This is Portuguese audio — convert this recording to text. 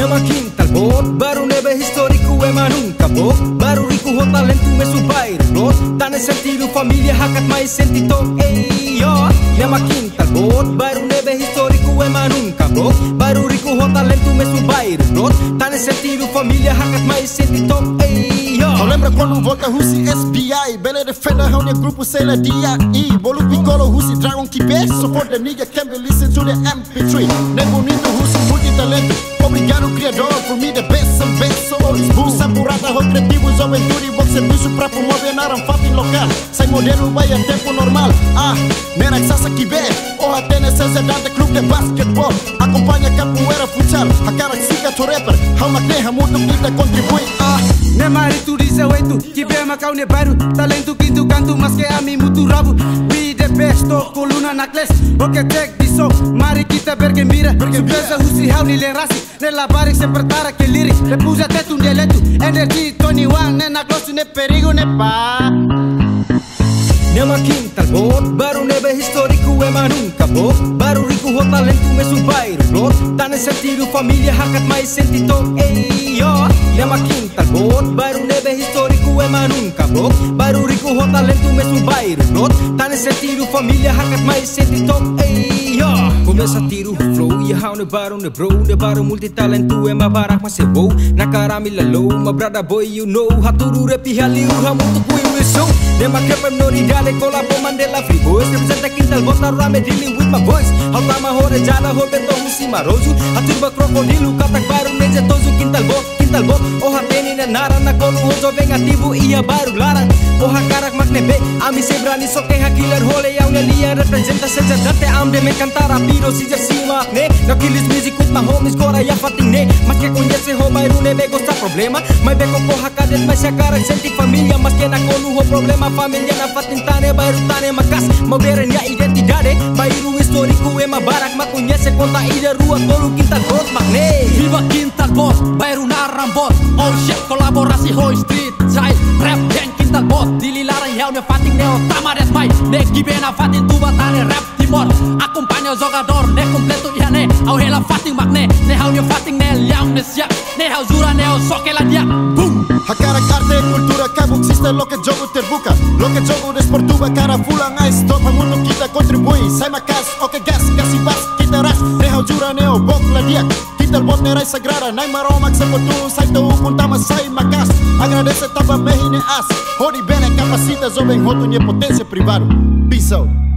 Ñamaquinta, bot, baru nebe histórico, ema nunca, bot, baru rico, o talento é subair, tá nesse sentido, família, hakat, mais sentido, ei, yo, Ñamaquinta, bot, baru nebe histórico, ema nunca, bot, baru rico, o talento é subair, tá nesse sentido, família, hakat, mais sentido, ei, yo. Lembra quando volta Russi, SPI, Bele de Fenda, Reunion Grupo, Sela, Dia, I, bolo, Piccolo, Russi, Dragon, Kibé, Support the nigga, can't be listen to the MP3, nem bonito, Russi, multitalento, Criador best and best so always boom Sampurada ho criativo juventude e bom serviço pra promover na fucking local. Sai modelo vai a tempo normal. Ah, nera sasa Kibe Oh até necessidade clube de basquetebol. Acompanha capoeira futsal A cara que fica to rapper. How magne muito que contribui. Ah Ne mari tu dice wetu Kibe makau ne baru Talento quinto canto mas que a mi mutu rabu We the best to coluna necklace Ok check this so Mari kita berge mira. Surpresa husi hau ni len rasi Ne la barik se pertara ke lirik Le puja tetu ne letu Energy Tony Wang Ne na glosu ne perigo ne pa Nema quintal bot Baru nebe histórico ema nunca bot Baru rico ho talento me subairo blot nesse sentido família hakat mais sentido Ei yo Nema quintal bot Baru nebe histórico ema nunca bot Baru rico ho talento me subairo blot nesse sentido família hakat mais sentido Ei Começa tiro flow E hau ne baru ne bro Ne baru multitalento ema barak mas é bom Na cara me lalo Ma brother boy you know. Haturu repi haliu Hamutu kui we show. Nema kepa minoridade Colabo Mandela free boys Representa quintal bota rame dealing with my boys. Altama hore jada ho beto husi marozu Haturba crocodilo Katak baru neja tozu quintal bot Quintal bot narang Nagkonfuso negatibo iya baru larang Koha karak makne be Ami se brani so keha killer hole Ya una lia representa seja date Amde me cantara piro si jer sima ne No killis music with my homies Gora ya fatine Mas que conhece ho mai rune be gosta problema Mai be con koha kadet mas ya karak senti familia Mas que na koluho problema familia Na fatintane bairutane makas Mau beren ya identidade Bairu histórico é uma barak Ma conhece conta ilha rua Tolo quinta got magne Viva quinta got Bairro na Rambot Oh shit, kolaborasi ho street Child, rap gang Quintal Bot Dili larang hel ne fating neo tamares mai Ne gibe na fating tuba tane rap timor. Acompanha o jogador, ne completo ia ne Au hela fating magne, ne hau ne fating ne liang ne siap. Ne hau jura ne o soke la dia. Boom! A cara arte e cultura cabo existe lo que jogo terbuca Lo que jogo desportuva cara fulan a stop A mundo kita contribui Sai macas, ok gas, gas e bas Kita ras, ne hau jura ne o bok la dia Kita el bot ne rai sagrada Nai maromak se potu Sai to puntama sai macas. Agradece taba mehi ne as. Hodi bene capacita Jovem roto ne potência privado. Peace out